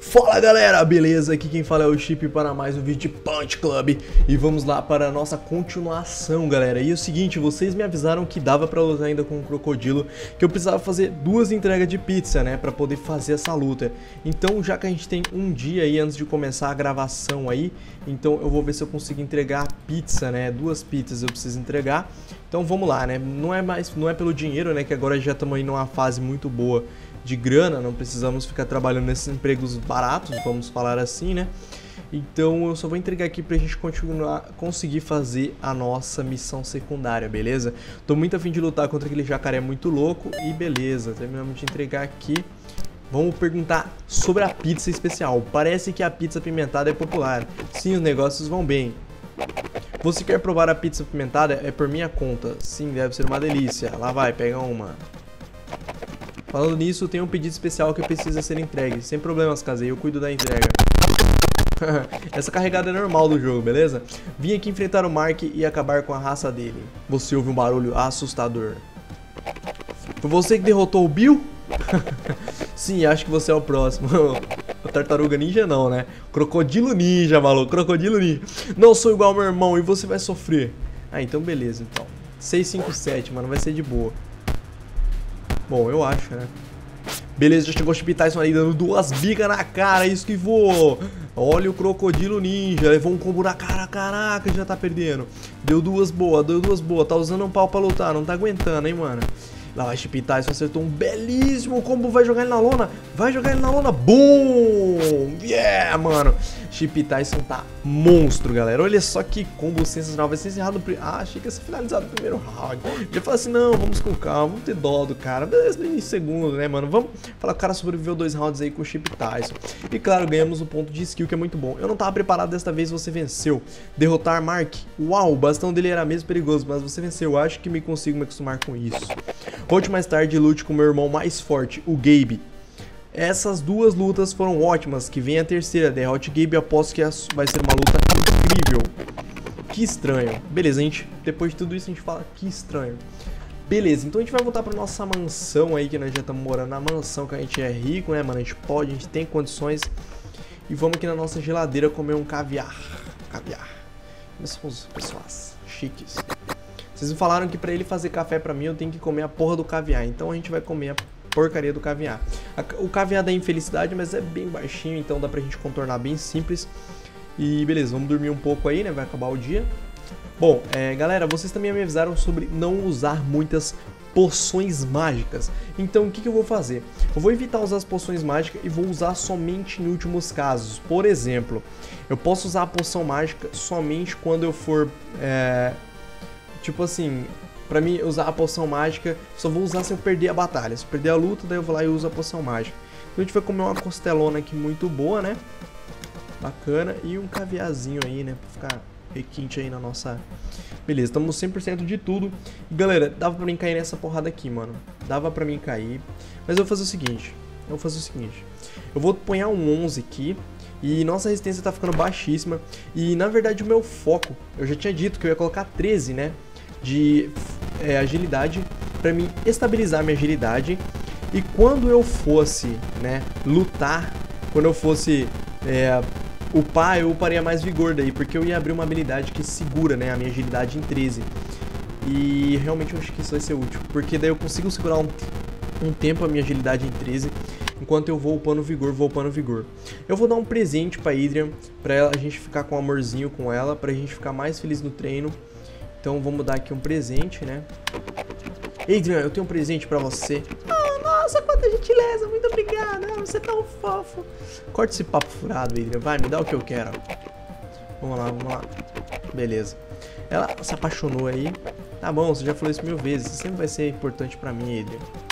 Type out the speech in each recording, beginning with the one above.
Fala galera, beleza? Aqui quem fala é o Chip para mais um vídeo de Punch Club E vamos lá para a nossa continuação galera E é o seguinte, vocês me avisaram que dava para lutar ainda com o Crocodilo Que eu precisava fazer duas entregas de pizza, né? Para poder fazer essa luta Então já que a gente tem um dia aí antes de começar a gravação aí Então eu vou ver se eu consigo entregar pizza, né? Duas pizzas eu preciso entregar Então vamos lá, né? Não é, mais, não é pelo dinheiro, né? Que agora já estamos aí numa fase muito boa de grana, não precisamos ficar trabalhando nesses empregos baratos, vamos falar assim, né? Então eu só vou entregar aqui pra gente continuar, conseguir fazer a nossa missão secundária, beleza? Tô muito afim de lutar contra aquele jacaré muito louco e beleza, terminamos de entregar aqui. Vamos perguntar sobre a pizza especial. Parece que a pizza apimentada é popular. Sim, os negócios vão bem. Você quer provar a pizza apimentada? É por minha conta. Sim, deve ser uma delícia. Lá vai, pega uma. Falando nisso, tem um pedido especial que precisa ser entregue. Sem problemas, casei, eu cuido da entrega. Essa carregada é normal do jogo, beleza? Vim aqui enfrentar o Mark e acabar com a raça dele. Você ouve um barulho assustador. Foi você que derrotou o Bill? Sim, acho que você é o próximo. o Tartaruga Ninja não, né? Crocodilo Ninja, maluco. Crocodilo Ninja. Não sou igual ao meu irmão e você vai sofrer. Ah, então beleza, então. 657, mano, vai ser de boa. Bom, eu acho, né? Beleza, já chegou o Chip Tyson ali dando duas bicas na cara, isso que voou. Olha o Crocodilo Ninja, levou um combo na cara, caraca, já tá perdendo. Deu duas boas, deu duas boas, tá usando um pau pra lutar, não tá aguentando, hein, mano. Lá vai Chip Tyson, acertou um belíssimo combo, vai jogar ele na lona, vai jogar ele na lona, boom! Yeah, mano! Chip Tyson tá monstro, galera. Olha só que combo sensacional. Vai ser encerrado. Ah, achei que ia ser finalizado no primeiro round. Já falei assim: não, vamos com calma, vamos ter dó do cara. Beleza, em segundo, né, mano? Vamos falar que o cara sobreviveu dois rounds aí com o Chip Tyson. E claro, ganhamos um ponto de skill que é muito bom. Eu não tava preparado desta vez, você venceu. Derrotar Mark. Uau, o bastão dele era mesmo perigoso, mas você venceu. Eu acho que me consigo me acostumar com isso. Volte mais tarde e lute com meu irmão mais forte, o Gabe. Essas duas lutas foram ótimas, que vem a terceira, derrote Gabe, aposto que vai ser uma luta incrível. Que estranho. Beleza, a gente, depois de tudo isso a gente fala que estranho. Beleza, então a gente vai voltar pra nossa mansão aí, que nós já estamos morando na mansão, que a gente é rico, né, mano? A gente pode, a gente tem condições. E vamos aqui na nossa geladeira comer um caviar. Caviar. Nós somos pessoas chiques. Vocês falaram que pra ele fazer café pra mim eu tenho que comer a porra do caviar. Então a gente vai comer a porcaria do caviar. O caviar dá infelicidade, mas é bem baixinho, então dá pra gente contornar bem simples. E beleza, vamos dormir um pouco aí, né? Vai acabar o dia. Bom, é, galera, vocês também me avisaram sobre não usar muitas poções mágicas. Então o que, que, eu vou fazer? Eu vou evitar usar as poções mágicas e vou usar somente em últimos casos. Por exemplo, eu posso usar a poção mágica somente quando eu for. É, tipo assim, Pra mim, usar a poção mágica, só vou usar se eu perder a batalha. Se perder a luta, daí eu vou lá e uso a poção mágica. Então a gente vai comer uma costelona aqui muito boa, né? Bacana. E um caviarzinho aí, né? Pra ficar requinte aí na nossa... Beleza, estamos 100% de tudo. Galera, dava pra mim cair nessa porrada aqui, mano. Dava pra mim cair. Mas eu vou fazer o seguinte. Eu vou fazer o seguinte. Eu vou apanhar um 11 aqui. E nossa resistência tá ficando baixíssima. E, na verdade, o meu foco... Eu já tinha dito que eu ia colocar 13, né? De é, agilidade para me estabilizar minha agilidade e quando eu fosse né, lutar, quando eu fosse é, upar, eu uparia mais vigor daí, porque eu ia abrir uma habilidade que segura né, a minha agilidade em 13. E realmente eu acho que isso vai ser útil, porque daí eu consigo segurar um, um tempo a minha agilidade em 13, enquanto eu vou upando vigor, vou upando vigor. Eu vou dar um presente pra Adrian, pra a gente ficar com amorzinho com ela, pra gente ficar mais feliz no treino. Então vamos dar aqui um presente, né? Adrian, eu tenho um presente pra você. Oh, nossa, quanta gentileza, muito obrigada. Você é tão fofo. Corta esse papo furado, Adrian. Vai, me dá o que eu quero. Vamos lá, vamos lá. Beleza. Ela se apaixonou aí. Tá bom, você já falou isso mil vezes. Você sempre vai ser importante pra mim, Adrian.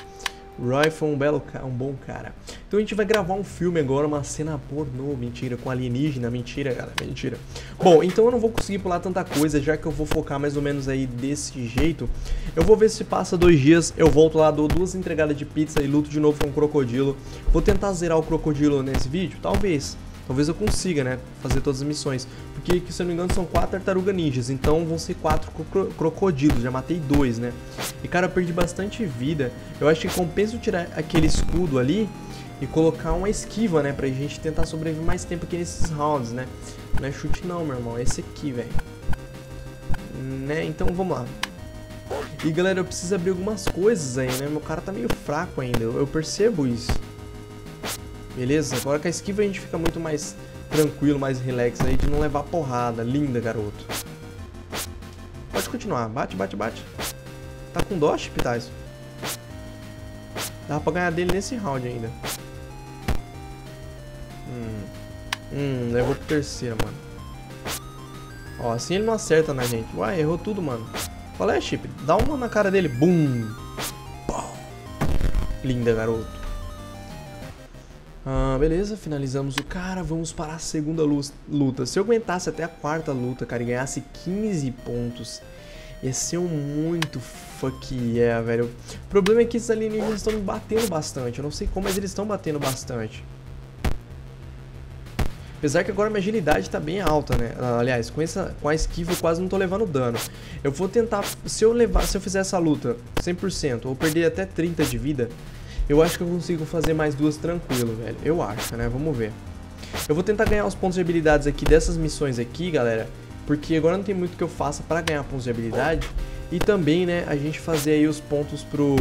Roy foi um belo um bom cara. Então a gente vai gravar um filme agora, uma cena pornô, mentira, com alienígena, mentira, cara, mentira. Bom, então eu não vou conseguir pular tanta coisa, já que eu vou focar mais ou menos aí desse jeito. Eu vou ver se passa dois dias, eu volto lá, dou duas entregadas de pizza e luto de novo com o crocodilo. Vou tentar zerar o crocodilo nesse vídeo? Talvez. Talvez eu consiga, né, fazer todas as missões. Porque, se eu não me engano, são quatro tartarugas ninjas. Então vão ser quatro cro crocodilos. Já matei dois, né? E, cara, eu perdi bastante vida. Eu acho que compensa eu tirar aquele escudo ali e colocar uma esquiva, né? Pra gente tentar sobreviver mais tempo aqui nesses rounds, né? Não é chute não, meu irmão. É esse aqui, velho. Né? Então vamos lá. E galera, eu preciso abrir algumas coisas aí, né? Meu cara tá meio fraco ainda. Eu percebo isso. Beleza? Agora com a esquiva a gente fica muito mais tranquilo, mais relax aí de não levar porrada. Linda, garoto. Pode continuar. Bate, bate, bate. Tá com Chip Tyson? Dá pra ganhar dele nesse round ainda. Hum. Hum, levou pro terceiro, mano. Ó, assim ele não acerta na gente. Uai, errou tudo, mano. Qual é, Chip? Dá uma na cara dele. Bum! Linda, garoto. Ah, beleza, finalizamos o cara. Vamos para a segunda luta. Se eu aguentasse até a quarta luta, cara, e ganhasse 15 pontos, ia ser um muito fuck yeah, velho. O problema é que esses alienígenas estão me batendo bastante. Eu não sei como, mas eles estão batendo bastante. Apesar que agora minha agilidade tá bem alta, né? Aliás, com, essa, com a esquiva eu quase não tô levando dano. Eu vou tentar... Se eu levar, se eu fizer essa luta 100% ou perder até 30 de vida, eu acho que eu consigo fazer mais duas tranquilo, velho. Eu acho, né? Vamos ver. Eu vou tentar ganhar os pontos de habilidades aqui dessas missões aqui, galera. Porque agora não tem muito que eu faça pra ganhar pontos de habilidade. E também, né, a gente fazer aí os pontos pro...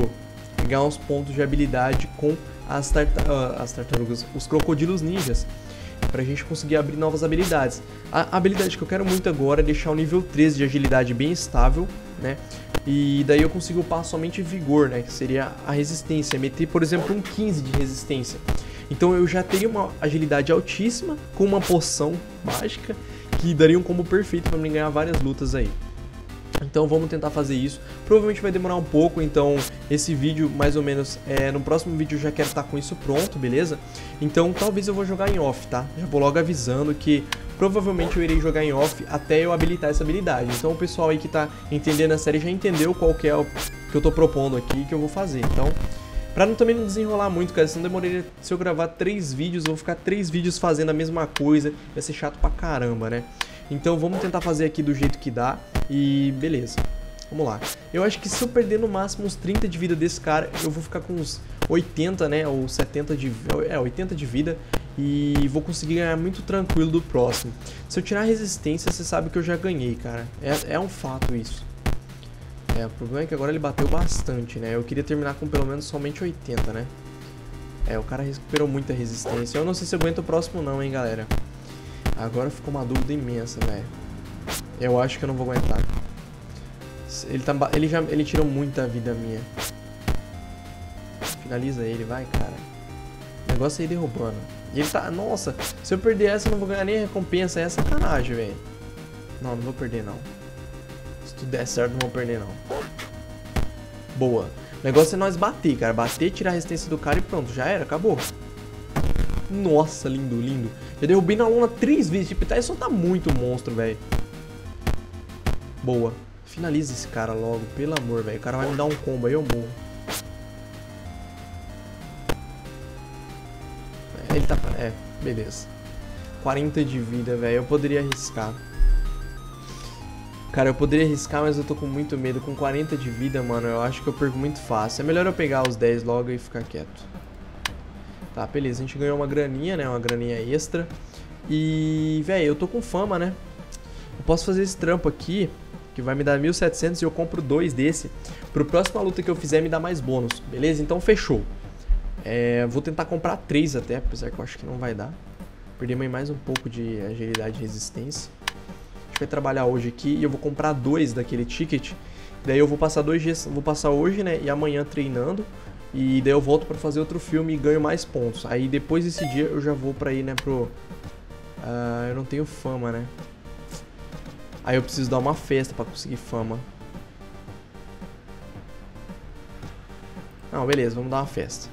Ganhar uns pontos de habilidade com as, tarta... uh, as tartarugas, os crocodilos ninjas. Pra gente conseguir abrir novas habilidades. A habilidade que eu quero muito agora é deixar o nível 13 de agilidade bem estável, né? E daí eu consigo upar somente vigor, né? Que seria a resistência. Meter, por exemplo, um 15 de resistência. Então eu já teria uma agilidade altíssima com uma poção mágica que daria um combo perfeito para mim ganhar várias lutas aí. Então vamos tentar fazer isso. Provavelmente vai demorar um pouco, então esse vídeo, mais ou menos, é, no próximo vídeo eu já quero estar com isso pronto, beleza? Então talvez eu vou jogar em off, tá? Já vou logo avisando que provavelmente eu irei jogar em off até eu habilitar essa habilidade. Então o pessoal aí que tá entendendo a série já entendeu qual que é o que eu tô propondo aqui que eu vou fazer. Então, pra não, também não desenrolar muito, cara, senão demoraria, se eu gravar três vídeos, eu vou ficar três vídeos fazendo a mesma coisa, vai ser chato pra caramba, né? Então vamos tentar fazer aqui do jeito que dá e beleza. Vamos lá. Eu acho que se eu perder no máximo uns 30 de vida desse cara, eu vou ficar com uns 80, né, ou 70 de... É, 80 de vida e vou conseguir ganhar muito tranquilo do próximo. Se eu tirar resistência, você sabe que eu já ganhei, cara. É, é um fato isso. É, o problema é que agora ele bateu bastante, né? Eu queria terminar com pelo menos somente 80, né? É, o cara recuperou muita resistência. Eu não sei se eu aguento o próximo não, hein, galera. Agora ficou uma dúvida imensa, velho. Eu acho que eu não vou aguentar. Ele, tá, ele já ele tirou muita vida minha. Finaliza ele, vai, cara. O negócio é ir derrubando. E ele tá... Nossa, se eu perder essa, eu não vou ganhar nem recompensa. É sacanagem, velho. Não, não vou perder, não. Se tudo der certo, não vou perder, não. Boa. O negócio é nós bater, cara. Bater, tirar a resistência do cara e pronto. Já era, acabou. Nossa, lindo, lindo. Já derrubei na lona três vezes. Tipo, Tyson tá muito monstro, velho. Boa. Finaliza esse cara logo, pelo amor, velho. O cara vai me dar um combo aí, eu morro. É, beleza. 40 de vida, velho. Eu poderia arriscar. Cara, eu poderia arriscar, mas eu tô com muito medo. Com 40 de vida, mano, eu acho que eu perco muito fácil. É melhor eu pegar os 10 logo e ficar quieto. Tá, beleza. A gente ganhou uma graninha, né? Uma graninha extra. E, velho, eu tô com fama, né? Eu posso fazer esse trampo aqui, que vai me dar 1.700 e eu compro dois desse. Pro próxima luta que eu fizer me dá mais bônus, beleza? Então fechou. É, vou tentar comprar três até, apesar que eu acho que não vai dar. Perdemos mais um pouco de agilidade e resistência. A gente vai trabalhar hoje aqui e eu vou comprar dois daquele ticket. Daí eu vou passar dois dias, vou passar hoje, né, e amanhã treinando. E daí eu volto para fazer outro filme e ganho mais pontos. Aí depois desse dia eu já vou pra ir, né, pro... Uh, eu não tenho fama, né? Aí eu preciso dar uma festa pra conseguir fama. Não, beleza, vamos dar uma festa.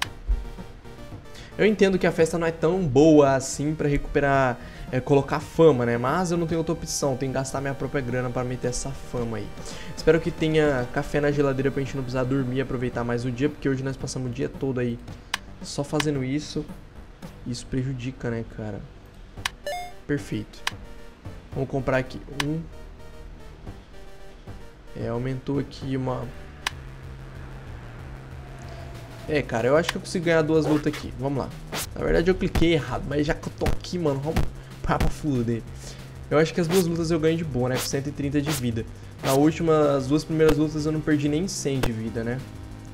Eu entendo que a festa não é tão boa assim pra recuperar, é, colocar fama, né? Mas eu não tenho outra opção, tenho que gastar minha própria grana para meter essa fama aí. Espero que tenha café na geladeira pra gente não precisar dormir e aproveitar mais o dia, porque hoje nós passamos o dia todo aí só fazendo isso. Isso prejudica, né, cara? Perfeito. Vamos comprar aqui um. É, aumentou aqui uma É, cara, eu acho que eu consigo ganhar duas lutas aqui. Vamos lá. Na verdade eu cliquei errado, mas já que eu tô aqui, mano, vamos pra fuder. Eu acho que as duas lutas eu ganho de boa, né? Com 130 de vida. Na última, as duas primeiras lutas eu não perdi nem 100 de vida, né?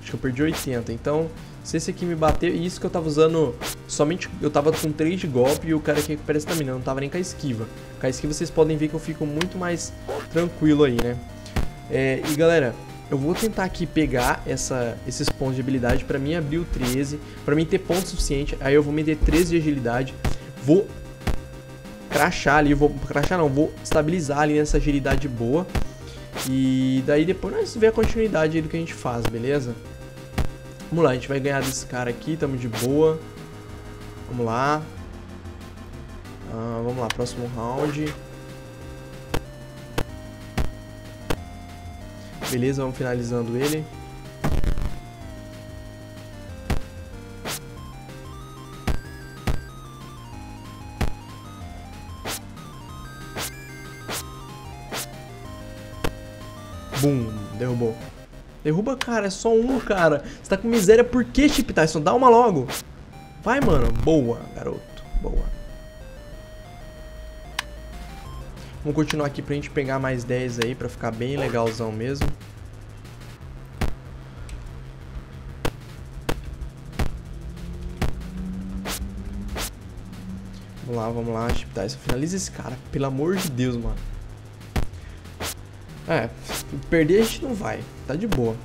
Acho que eu perdi 80. Então, se esse aqui me bater... Isso que eu tava usando somente... Eu tava com 3 de golpe e o cara aqui recupera estamina. Eu não tava nem com a esquiva. Com a esquiva vocês podem ver que eu fico muito mais tranquilo aí, né? É, e galera, eu vou tentar aqui pegar essa, esses pontos de habilidade pra mim abrir o 13. Pra mim ter ponto suficiente. Aí eu vou meter 13 de agilidade. Vou crachar ali, vou crachar não, vou estabilizar ali nessa agilidade boa. E daí depois nós vemos a continuidade do que a gente faz, beleza? Vamos lá, a gente vai ganhar desse cara aqui, tamo de boa. Vamos lá. Ah, vamos lá, próximo round. Beleza, vamos finalizando ele. Bum, derrubou. Derruba, cara, é só um, cara. Você tá com miséria por que, Chip Tyson? Dá uma logo. Vai, mano. Boa, garoto. Boa. Vamos continuar aqui pra gente pegar mais 10 aí, pra ficar bem legalzão mesmo. Vamos lá, vamos lá, Chip Tyson. Finaliza esse cara, pelo amor de Deus, mano. É, perder a gente não vai, tá de boa.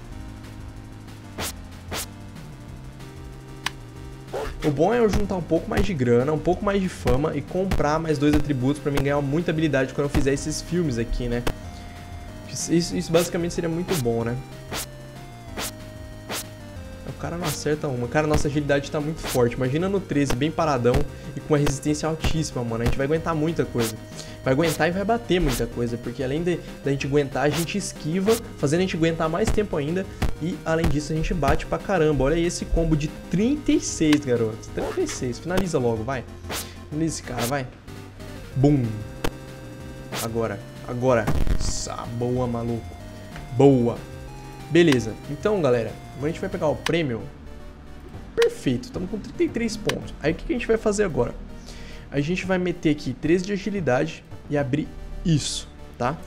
O bom é eu juntar um pouco mais de grana, um pouco mais de fama e comprar mais dois atributos pra mim ganhar muita habilidade quando eu fizer esses filmes aqui, né? Isso, isso basicamente seria muito bom, né? cara não acerta uma. Cara, nossa agilidade tá muito forte. Imagina no 13, bem paradão e com uma resistência altíssima, mano. A gente vai aguentar muita coisa. Vai aguentar e vai bater muita coisa, porque além de da gente aguentar, a gente esquiva, fazendo a gente aguentar mais tempo ainda. E além disso, a gente bate pra caramba. Olha esse combo de 36, garotos. 36. Finaliza logo, vai. Finaliza esse cara, vai. Bum. Agora, agora. Boa, maluco. Boa. Beleza. Então, galera, a gente vai pegar o prêmio. Perfeito, estamos com 33 pontos. Aí o que a gente vai fazer agora? A gente vai meter aqui 13 de agilidade e abrir isso, tá?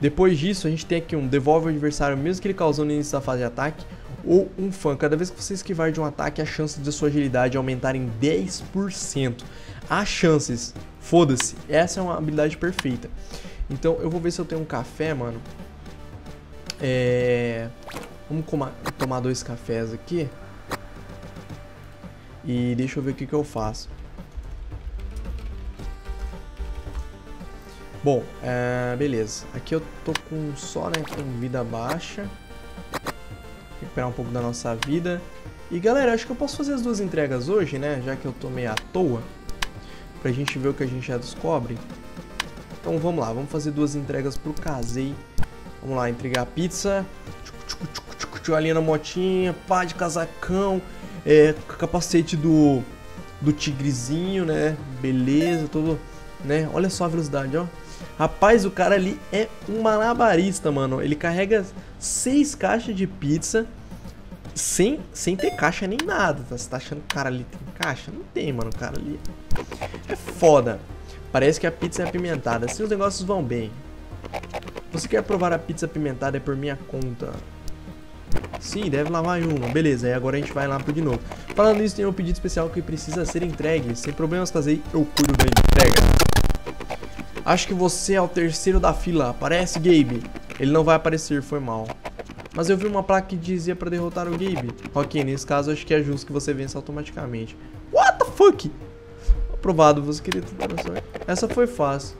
Depois disso, a gente tem aqui um devolve o adversário mesmo que ele causou no início da fase de ataque ou um fan. Cada vez que você esquivar de um ataque, a chance de sua agilidade aumentar em 10%. Há chances, foda-se, essa é uma habilidade perfeita. Então eu vou ver se eu tenho um café, mano. É... Vamos tomar dois cafés aqui. E deixa eu ver o que, que eu faço. Bom, é, beleza. Aqui eu tô com só, né, com vida baixa. Recuperar um pouco da nossa vida. E galera, acho que eu posso fazer as duas entregas hoje, né? Já que eu tô meio à toa. Pra gente ver o que a gente já descobre. Então vamos lá, vamos fazer duas entregas pro Casei. Vamos lá, entregar a pizza. Ali na motinha, pá de casacão, é, capacete do, do tigrezinho, né? Beleza, todo, né? Olha só a velocidade, ó. Rapaz, o cara ali é um malabarista, mano. Ele carrega seis caixas de pizza sem, sem ter caixa nem nada. Tá? Você tá achando que o cara ali tem caixa? Não tem, mano. O cara ali é foda. Parece que a pizza é apimentada. Assim os negócios vão bem. Você quer provar a pizza apimentada é por minha conta. Sim, deve lavar em uma. Beleza, aí agora a gente vai lá pro de novo. Falando nisso, tem um pedido especial que precisa ser entregue. Sem problemas, fazer, eu cuido da entrega. Acho que você é o terceiro da fila. Aparece, Gabe. Ele não vai aparecer, foi mal. Mas eu vi uma placa que dizia pra derrotar o Gabe. Ok, nesse caso acho que é justo que você vença automaticamente. What the fuck? Aprovado, você queria sorte. Essa foi fácil.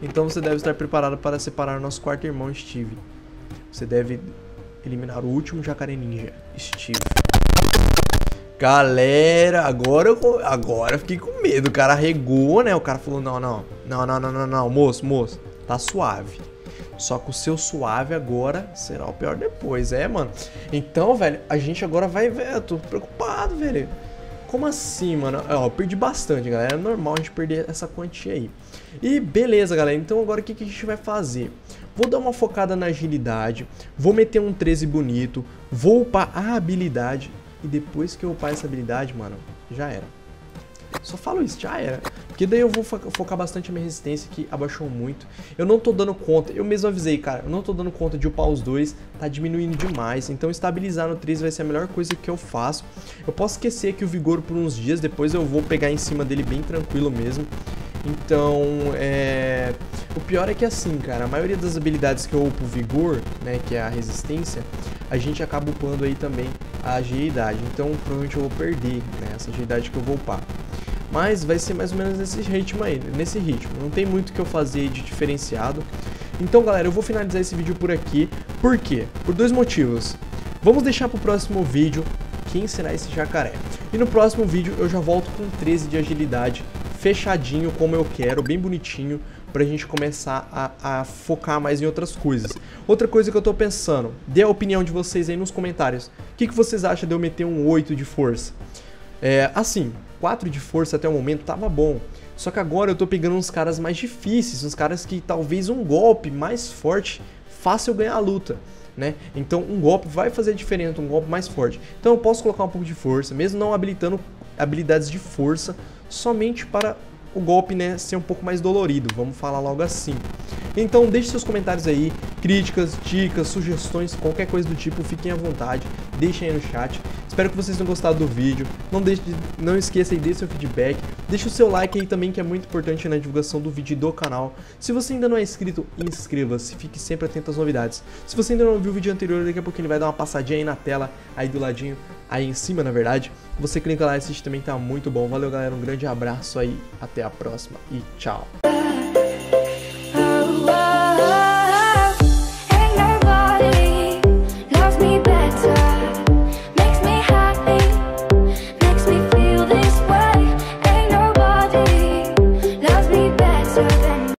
Então você deve estar preparado para separar nosso quarto irmão Steve. Você deve eliminar o último jacaré ninja, Steve. Galera, agora eu, agora eu fiquei com medo. O cara regou, né? O cara falou: não, não, não, não, não, não, não, moço, moço, tá suave. Só que o seu suave agora será o pior depois, é, mano? Então, velho, a gente agora vai ver. Eu tô preocupado, velho. Como assim, mano? Ó, eu perdi bastante, galera. É normal a gente perder essa quantia aí. E beleza, galera. Então agora o que, que a gente vai fazer? Vou dar uma focada na agilidade, vou meter um 13 bonito, vou upar a habilidade. E depois que eu upar essa habilidade, mano, já era. Só falo isso, já era. Porque daí eu vou focar bastante a minha resistência, que abaixou muito. Eu não tô dando conta, eu mesmo avisei, cara, eu não tô dando conta de upar os dois, tá diminuindo demais. Então estabilizar no 3 vai ser a melhor coisa que eu faço. Eu posso esquecer aqui o vigor por uns dias, depois eu vou pegar em cima dele bem tranquilo mesmo. Então, é... O pior é que assim, cara, a maioria das habilidades que eu upo vigor, né, que é a resistência, a gente acaba upando aí também a agilidade. Então, provavelmente eu vou perder, né, essa agilidade que eu vou upar. Mas vai ser mais ou menos nesse ritmo aí, nesse ritmo. Não tem muito que eu fazer de diferenciado. Então, galera, eu vou finalizar esse vídeo por aqui. Por quê? Por dois motivos. Vamos deixar para o próximo vídeo quem será esse jacaré. E no próximo vídeo eu já volto com 13 de agilidade, fechadinho como eu quero, bem bonitinho, pra gente começar a, a, focar mais em outras coisas. Outra coisa que eu tô pensando, dê a opinião de vocês aí nos comentários. O que, que vocês acham de eu meter um 8 de força? É, assim, 4 de força até o momento tava bom. Só que agora eu tô pegando uns caras mais difíceis, uns caras que talvez um golpe mais forte faça eu ganhar a luta. Né? Então um golpe vai fazer diferença, um golpe mais forte. Então eu posso colocar um pouco de força, mesmo não habilitando habilidades de força, somente para o golpe né, ser um pouco mais dolorido, vamos falar logo assim. Então deixe seus comentários aí, críticas, dicas, sugestões, qualquer coisa do tipo, fiquem à vontade, deixem aí no chat. Espero que vocês tenham gostado do vídeo, não, deixe de, não esqueça aí, dê seu feedback, deixe o seu like aí também que é muito importante na divulgação do vídeo do canal. Se você ainda não é inscrito, inscreva-se, fique sempre atento às novidades. Se você ainda não viu o vídeo anterior, daqui a pouco ele vai dar uma passadinha aí na tela, aí do ladinho, aí em cima na verdade. Você clica lá e assiste também, tá muito bom. Valeu galera, um grande abraço aí, até a próxima e tchau.